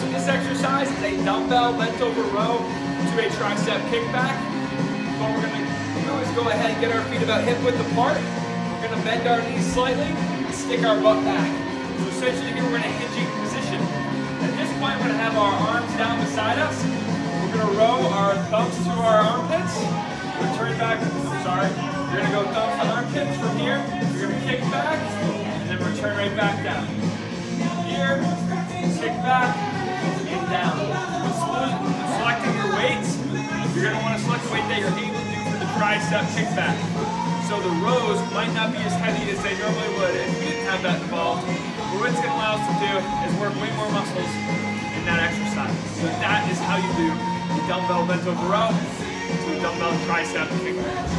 in this exercise is a dumbbell bent over row to a tricep kickback. What we're gonna do is go ahead and get our feet about hip width apart. We're gonna bend our knees slightly and stick our butt back. So essentially here we're in a hinging position. At this point we're gonna have our arms down beside us. We're gonna row our thumbs to our armpits. Return back, I'm sorry. We're gonna go thumbs to armpits from here. We're gonna kick back and then return right back down. Weight that you're able to do for the tricep kickback. So the rows might not be as heavy as they normally would if we didn't have that involved. But what it's going to allow us to do is work way more muscles in that exercise. So that is how you do the dumbbell bent over row to the dumbbell tricep kickback.